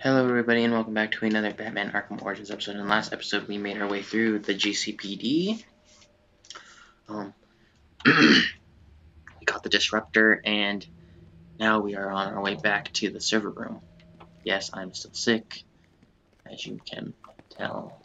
Hello, everybody, and welcome back to another Batman Arkham Origins episode. In the last episode, we made our way through the GCPD. Um, we got the Disruptor, and now we are on our way back to the server room. Yes, I'm still sick, as you can tell.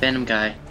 Phantom guy.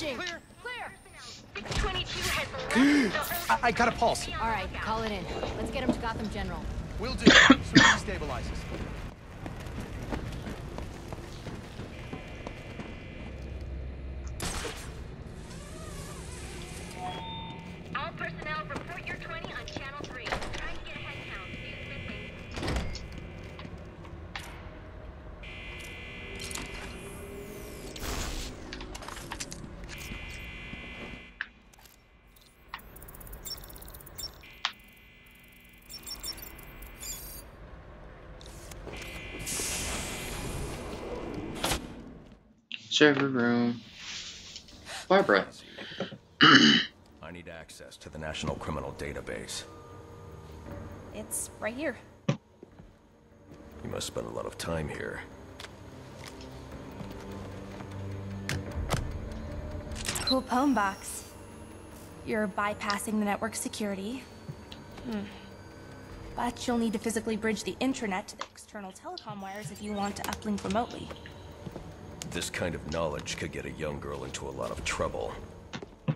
Charging! Clear, clear! 622 has left the whole. I, I got a pulse. All right, call it in. Let's get him to Gotham General. We'll do. Soon as he stabilizes. Server room. Barbara. I need access to the National Criminal Database. It's right here. You must spend a lot of time here. Cool poem box. You're bypassing the network security. Hmm. But you'll need to physically bridge the intranet to the external telecom wires if you want to uplink remotely. This kind of knowledge could get a young girl into a lot of trouble.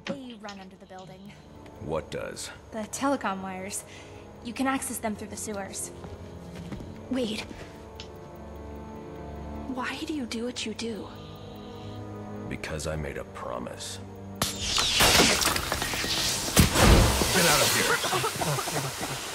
They run under the building. What does? The telecom wires. You can access them through the sewers. Wait. Why do you do what you do? Because I made a promise. Get out of here.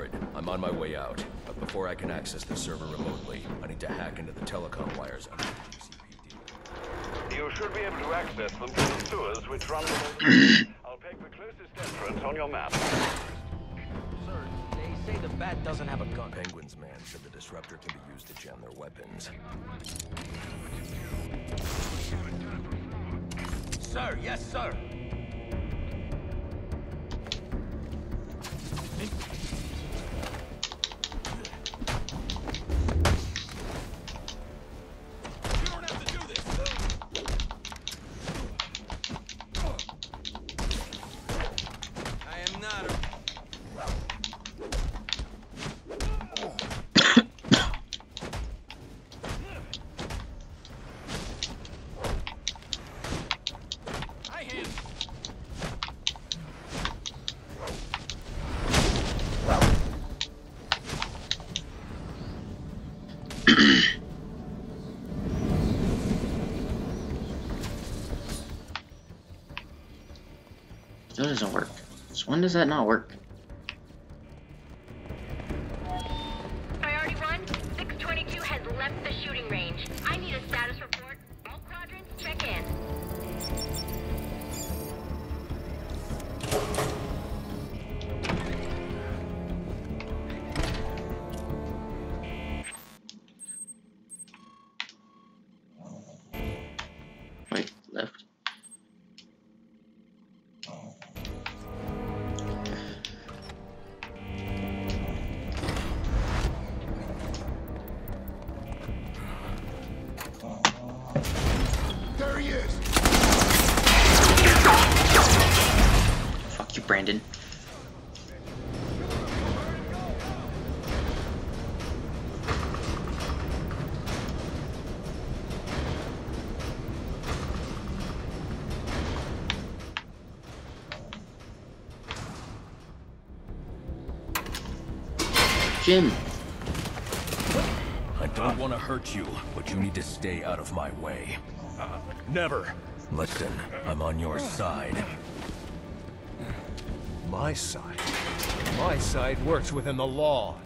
Alfred, I'm on my way out. But before I can access the server remotely. I need to hack into the telecom wires under the GCPD. You should be able to access them from the sewers which run below the I'll pick the closest entrance on your map. Sir, they say the bat doesn't have a gun. Penguin's man said the disruptor can be used to jam their weapons. Sir, yes, sir. That doesn't work. So when does that not work? Branden. Jim, I don't want to hurt you, but you need to stay out of my way. Uh, never. Listen, I'm on your side. My side. My side works within the law.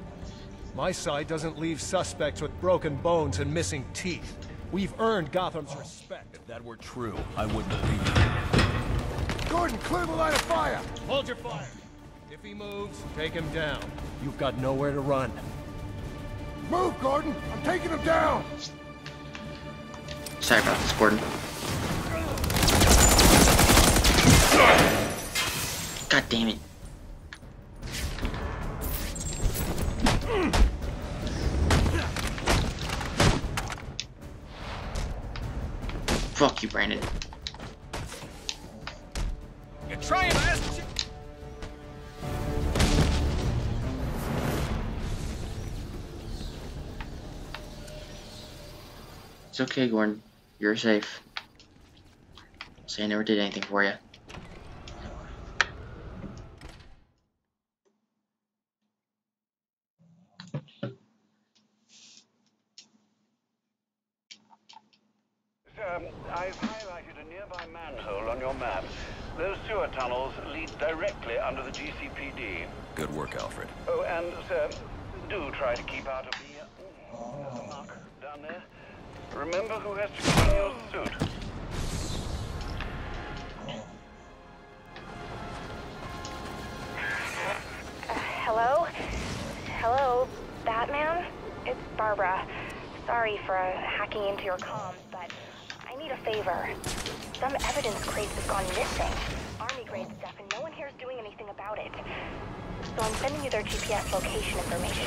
My side doesn't leave suspects with broken bones and missing teeth. We've earned Gotham's respect. If that were true, I wouldn't believe you. Gordon, clear the line of fire. Hold your fire. If he moves, take him down. You've got nowhere to run. Move, Gordon. I'm taking him down. sorry about this, Gordon. God damn it. Fuck you, Branden. You're trying to ask It's okay, Gordon. You're safe. Say I never did anything for you. Um, I've highlighted a nearby manhole on your map. Those sewer tunnels lead directly under the GCPD. Good work, Alfred. Oh, and, sir, do try to keep out of the... Uh, there's mark down there. Remember who has to clean your suit. Hello? Hello, Batman? It's Barbara. Sorry for uh, hacking into your comms, but I need a favor. Some evidence crates has gone missing. Army grade stuff, and no one here is doing anything about it. So I'm sending you their GPS location information.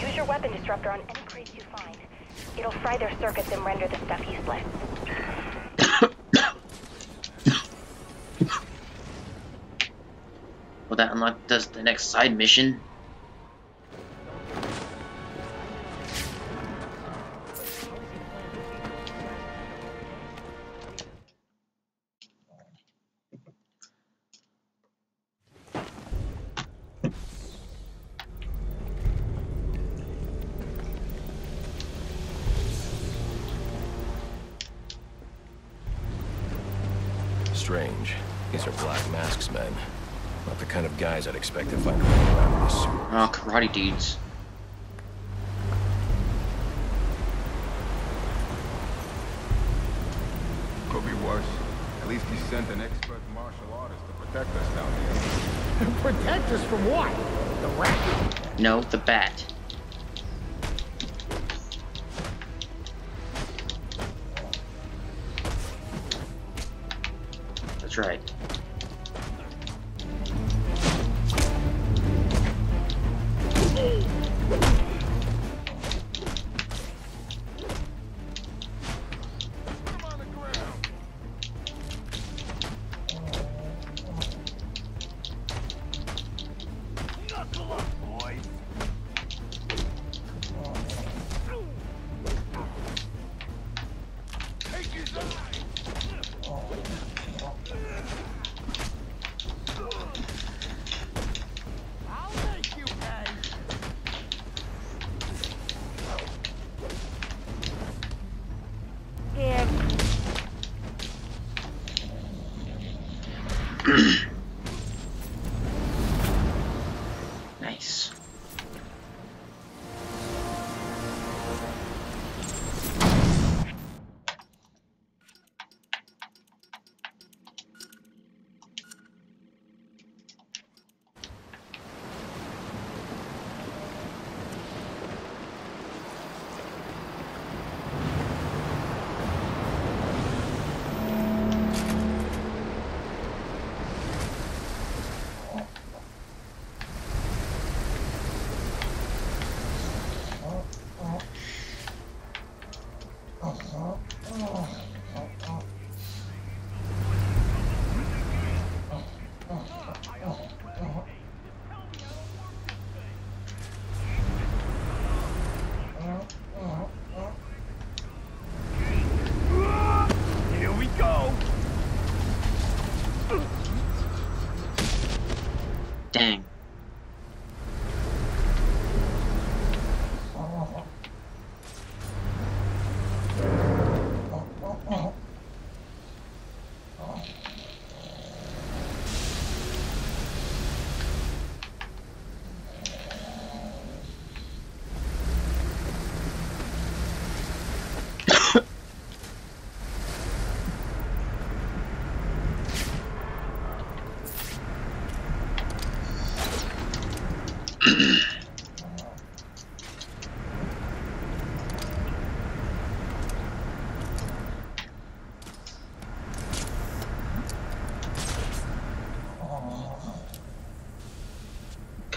Use your weapon disruptor on any crates you find. It'll fry their circuits and render the stuff useless. Will that unlock does the next side mission? strange. These are Black Mask's men. Not the kind of guys I'd expect to fight. around this suit. Oh, karate dudes. Could be worse. At least he sent an expert martial artist to protect us down here. protect us from what? The rat? No, the bat. That's right.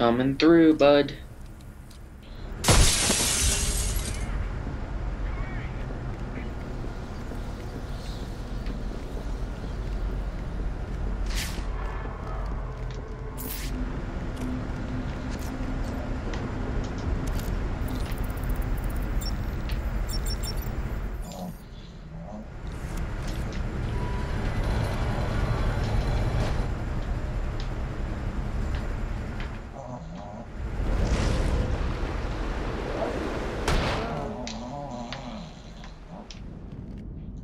coming through, bud.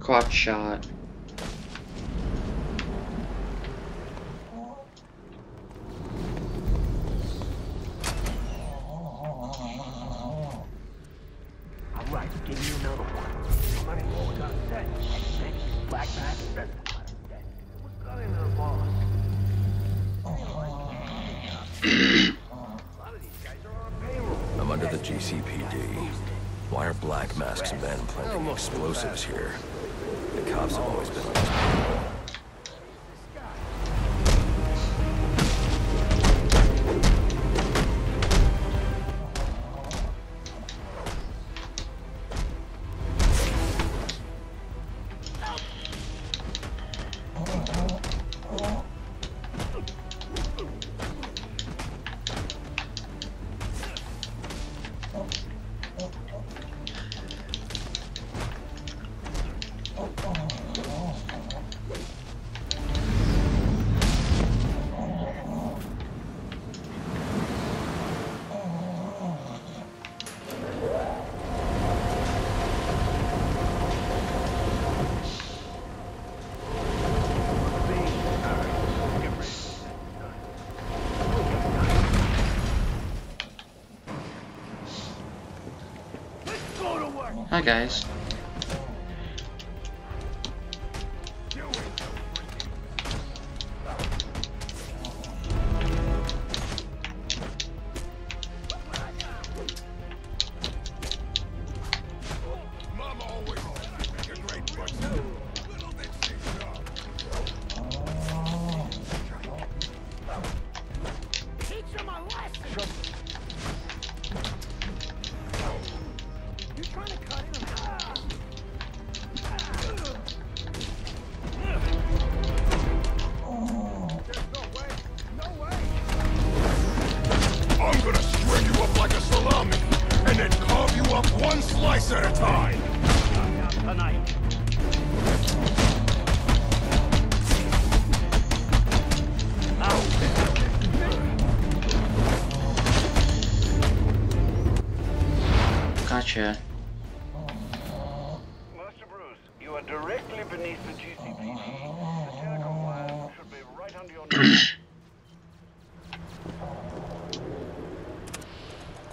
I'm under the GCPD. Why are Black Mask's men planting explosives here? The cops have always been like this. Hi guys. Gotcha. Master Bruce, you are directly beneath the GCPD. The telecom wire should be right under your nose.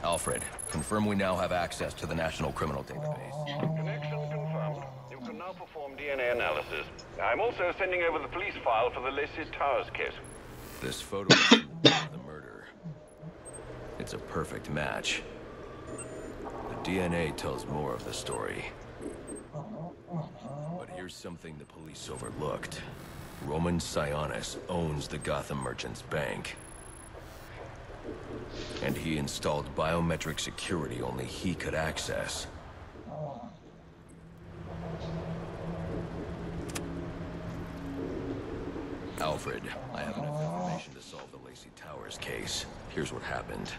Alfred, confirm we now have access to the National Criminal Database. Connection confirmed. You can now perform DNA analysis. I'm also sending over the police file for the Lacey Towers case. This photo of the murder. It's a perfect match. DNA tells more of the story. But here's something the police overlooked. Roman Sionis owns the Gotham Merchants Bank. And he installed biometric security only he could access. Alfred, I have enough information to solve the Lacey Towers case. Here's what happened.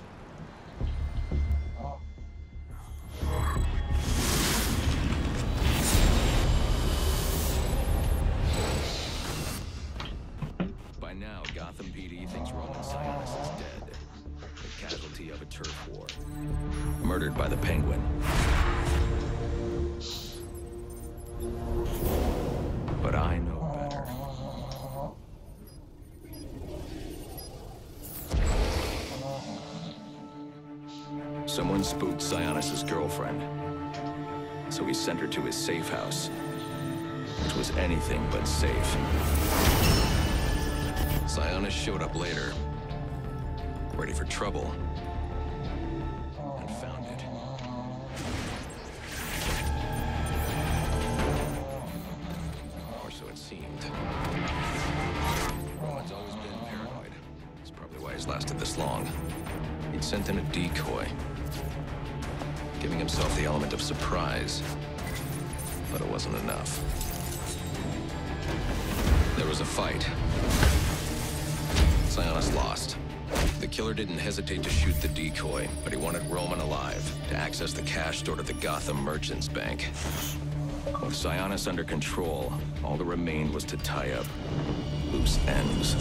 Gotham PD thinks Roman Sionis is dead. A casualty of a turf war. Murdered by the Penguin. But I know better. Someone spooked Sionis' girlfriend. So he sent her to his safe house. Which was anything but safe. Sionis showed up later. Ready for trouble. And found it. Or so it seemed. Roman's always been paranoid. That's probably why he's lasted this long. He'd sent in a decoy. Giving himself the element of surprise. But it wasn't enough. There was a fight. Sionis lost. The killer didn't hesitate to shoot the decoy, but he wanted Roman alive to access the cash stored at the Gotham Merchants Bank. With Sionis under control, all that remained was to tie up loose ends.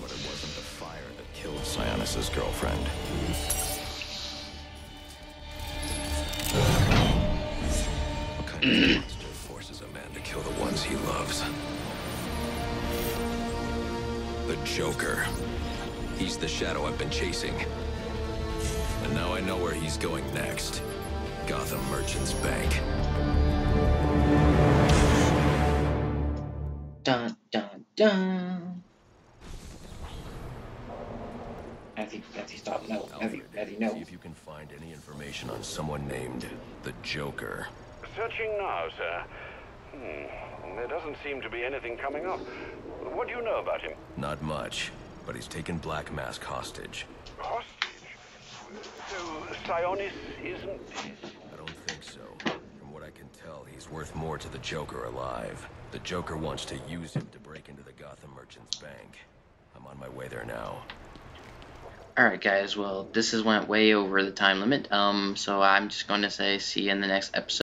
But it wasn't the fire that killed Sionis' girlfriend. What kind of Joker. He's the shadow I've been chasing. And now I know where he's going next. Gotham Merchants Bank. Dun dun dun. Matthew, Matthew, stop. No, Matthew, Matthew, no. See if you can find any information on someone named the Joker. Searching now, sir. Hmm. There doesn't seem to be anything coming up. What do you know about him? Not much, but he's taken Black Mask hostage. Hostage? So, Sionis isn't... I don't think so. From what I can tell, he's worth more to the Joker alive. The Joker wants to use him to break into the Gotham Merchants Bank. I'm on my way there now. Alright guys, well this has went way over the time limit, um, so I'm just going to say see you in the next episode.